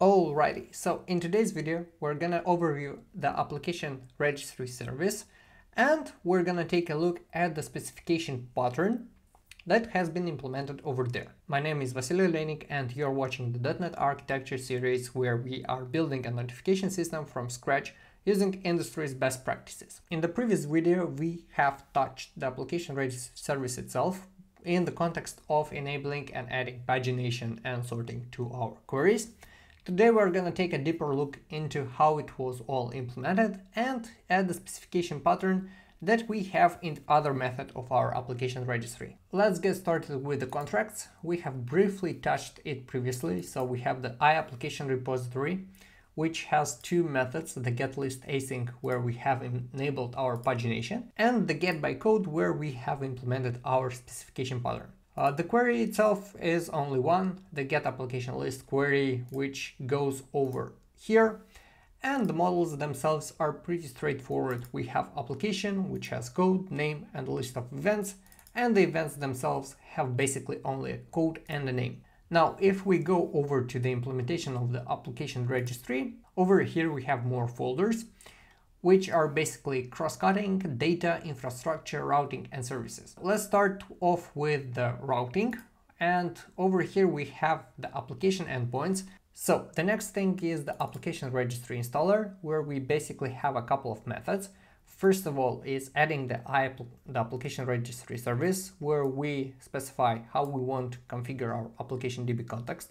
Alrighty, so in today's video, we're gonna overview the application registry service and we're gonna take a look at the specification pattern that has been implemented over there. My name is Vasilii Oleinic and you're watching the .NET Architecture series where we are building a notification system from scratch using industry's best practices. In the previous video, we have touched the application registry service itself in the context of enabling and adding pagination and sorting to our queries. Today we're gonna take a deeper look into how it was all implemented and add the specification pattern that we have in other method of our application registry. Let's get started with the contracts. We have briefly touched it previously, so we have the iApplication repository, which has two methods, the getList async where we have enabled our pagination and the getByCode where we have implemented our specification pattern. Uh, the query itself is only one, the get application list query, which goes over here. And the models themselves are pretty straightforward. We have application, which has code, name, and a list of events, and the events themselves have basically only a code and a name. Now, if we go over to the implementation of the application registry, over here we have more folders which are basically cross-cutting, data, infrastructure, routing, and services. Let's start off with the routing. And over here we have the application endpoints. So the next thing is the application registry installer, where we basically have a couple of methods. First of all is adding the, the application registry service, where we specify how we want to configure our application DB context.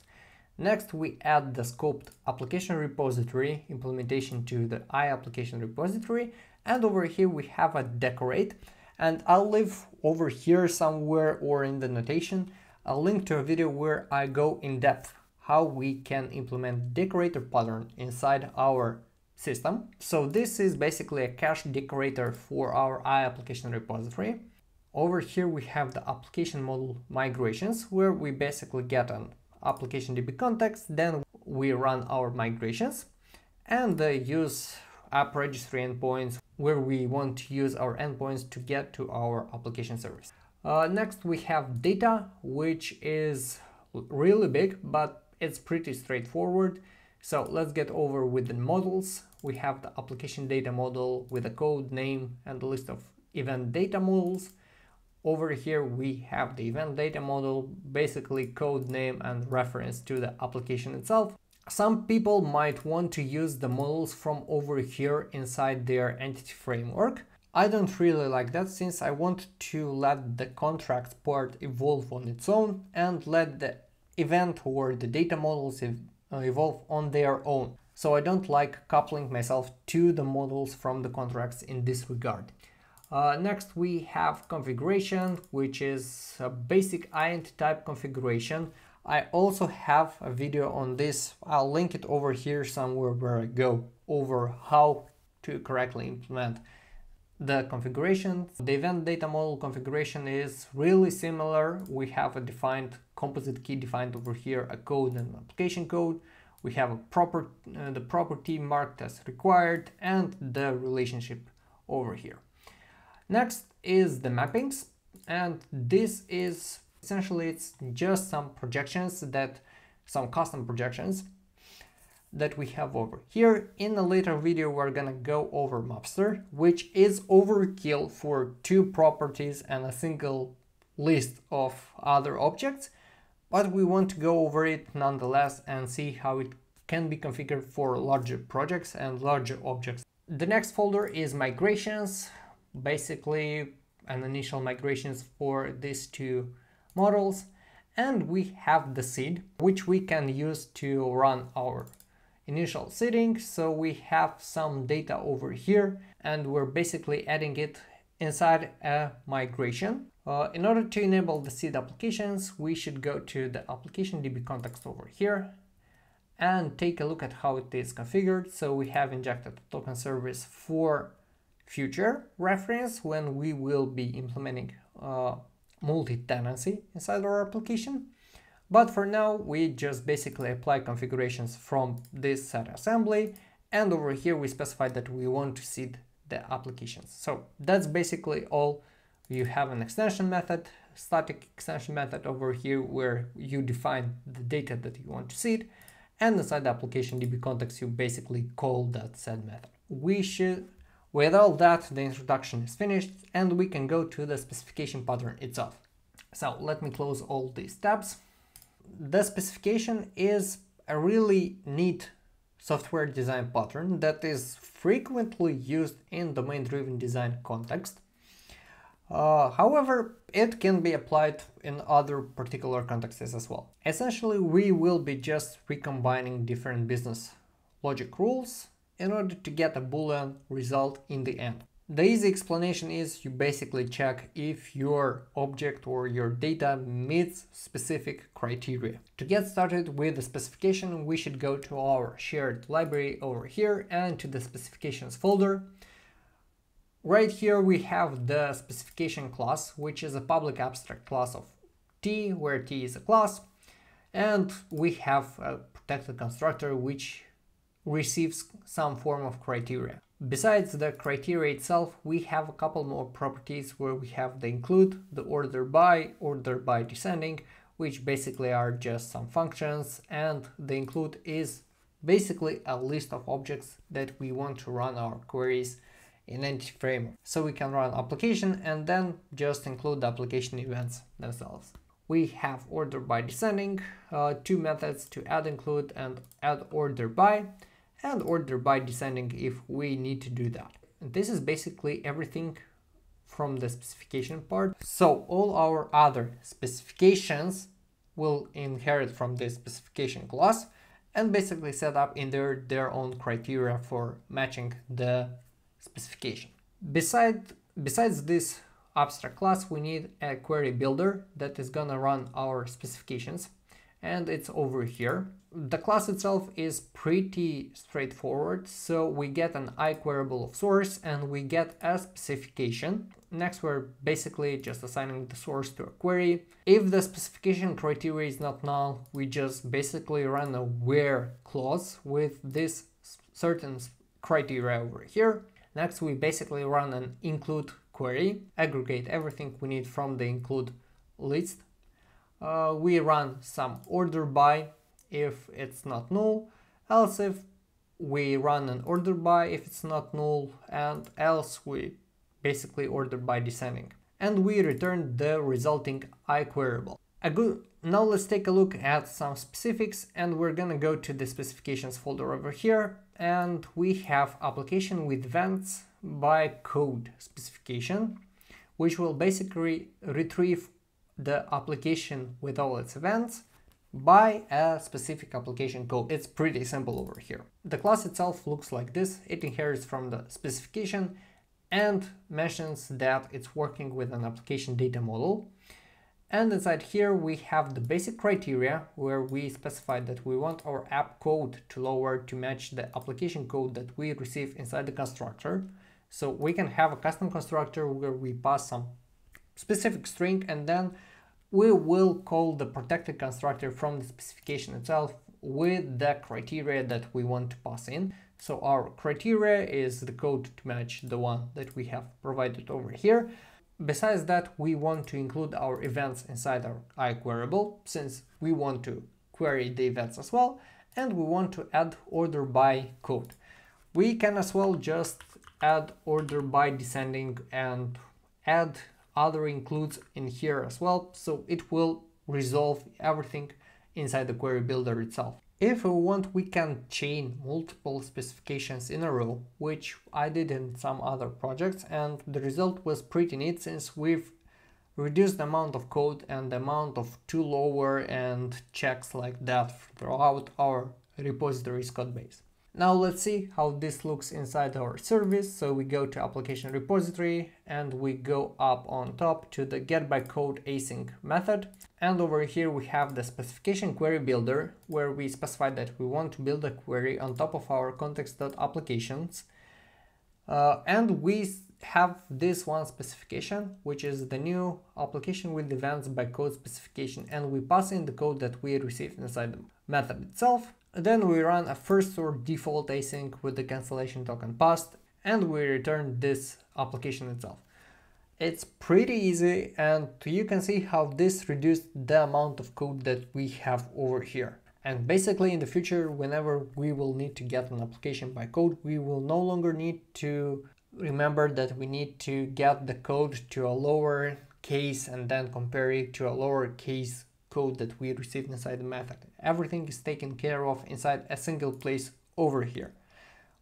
Next, we add the scoped application repository implementation to the iApplication repository. And over here we have a decorate. And I'll leave over here somewhere or in the notation a link to a video where I go in depth how we can implement decorator pattern inside our system. So this is basically a cache decorator for our iApplication repository. Over here we have the application model migrations where we basically get an application DB context, then we run our migrations and use app registry endpoints where we want to use our endpoints to get to our application service. Uh, next we have data, which is really big, but it's pretty straightforward. So let's get over with the models. We have the application data model with a code name and a list of event data models. Over here we have the event data model, basically code name and reference to the application itself. Some people might want to use the models from over here inside their entity framework. I don't really like that since I want to let the contracts part evolve on its own and let the event or the data models uh, evolve on their own. So I don't like coupling myself to the models from the contracts in this regard. Uh, next we have configuration, which is a basic IEntity type configuration. I also have a video on this. I'll link it over here somewhere where I go over how to correctly implement the configuration. The event data model configuration is really similar. We have a defined composite key defined over here, a code and application code. We have a proper, uh, the property marked as required and the relationship over here. Next is the mappings and this is essentially it's just some projections that some custom projections that we have over here. In a later video we're gonna go over Mapster which is overkill for two properties and a single list of other objects but we want to go over it nonetheless and see how it can be configured for larger projects and larger objects. The next folder is migrations basically an initial migrations for these two models. And we have the seed which we can use to run our initial seeding. So we have some data over here and we're basically adding it inside a migration. Uh, in order to enable the seed applications we should go to the application db context over here and take a look at how it is configured. So we have injected the token service for future reference when we will be implementing uh, multi-tenancy inside our application. But for now, we just basically apply configurations from this set assembly. And over here, we specify that we want to seed the applications. So that's basically all. You have an extension method, static extension method over here where you define the data that you want to seed. and inside the application DB context you basically call that seed method. We should, with all that, the introduction is finished and we can go to the specification pattern itself. So let me close all these tabs. The specification is a really neat software design pattern that is frequently used in domain-driven design context. Uh, however, it can be applied in other particular contexts as well. Essentially, we will be just recombining different business logic rules in order to get a boolean result in the end. The easy explanation is you basically check if your object or your data meets specific criteria. To get started with the specification, we should go to our shared library over here and to the specifications folder. Right here we have the specification class, which is a public abstract class of T, where T is a class, and we have a protected constructor which receives some form of criteria. Besides the criteria itself, we have a couple more properties where we have the include, the order by, order by descending, which basically are just some functions, and the include is basically a list of objects that we want to run our queries in Entity Framework. So we can run application and then just include the application events themselves. We have order by descending, uh, two methods to add include and add order by and order by descending if we need to do that. And this is basically everything from the specification part. So all our other specifications will inherit from this specification class and basically set up in their, their own criteria for matching the specification. Beside, besides this abstract class, we need a query builder that is gonna run our specifications and it's over here. The class itself is pretty straightforward, so we get an iQueryable of source and we get a specification. Next, we're basically just assigning the source to a query. If the specification criteria is not null, we just basically run a where clause with this certain criteria over here. Next, we basically run an include query, aggregate everything we need from the include list uh, we run some order by if it's not null, else if we run an order by if it's not null, and else we basically order by descending. And we return the resulting iQueryable. A good, now let's take a look at some specifics and we're gonna go to the specifications folder over here and we have application with events by code specification which will basically retrieve the application with all its events by a specific application code. It's pretty simple over here. The class itself looks like this. It inherits from the specification and mentions that it's working with an application data model. And inside here we have the basic criteria where we specify that we want our app code to lower to match the application code that we receive inside the constructor. So we can have a custom constructor where we pass some specific string and then we will call the protected constructor from the specification itself with the criteria that we want to pass in. So our criteria is the code to match the one that we have provided over here. Besides that, we want to include our events inside our iQueryable since we want to query the events as well. And we want to add order by code. We can as well just add order by descending and add other includes in here as well, so it will resolve everything inside the query builder itself. If we want, we can chain multiple specifications in a row, which I did in some other projects, and the result was pretty neat since we've reduced the amount of code and the amount of to lower and checks like that throughout our repository's code base. Now let's see how this looks inside our service. So we go to application repository and we go up on top to the get by code async method. And over here we have the specification query builder where we specify that we want to build a query on top of our context.applications. Uh, and we have this one specification, which is the new application with events by code specification. And we pass in the code that we received inside the method itself. Then we run a first or default async with the cancellation token passed and we return this application itself. It's pretty easy and you can see how this reduced the amount of code that we have over here. And basically in the future, whenever we will need to get an application by code, we will no longer need to remember that we need to get the code to a lower case and then compare it to a lower case code that we received inside the method. Everything is taken care of inside a single place over here,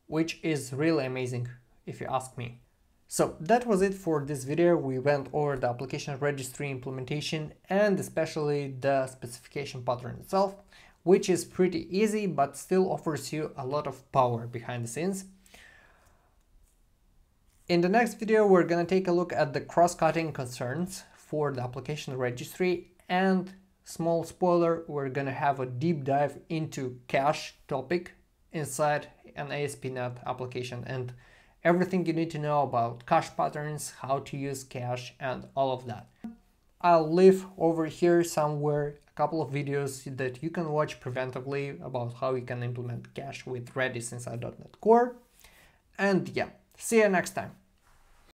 which is really amazing if you ask me. So that was it for this video. We went over the application registry implementation and especially the specification pattern itself, which is pretty easy but still offers you a lot of power behind the scenes. In the next video, we're gonna take a look at the cross-cutting concerns for the application registry and small spoiler, we're gonna have a deep dive into cache topic inside an ASP.NET application and everything you need to know about cache patterns, how to use cache and all of that. I'll leave over here somewhere a couple of videos that you can watch preventively about how you can implement cache with Redis inside .NET Core. And yeah, see you next time.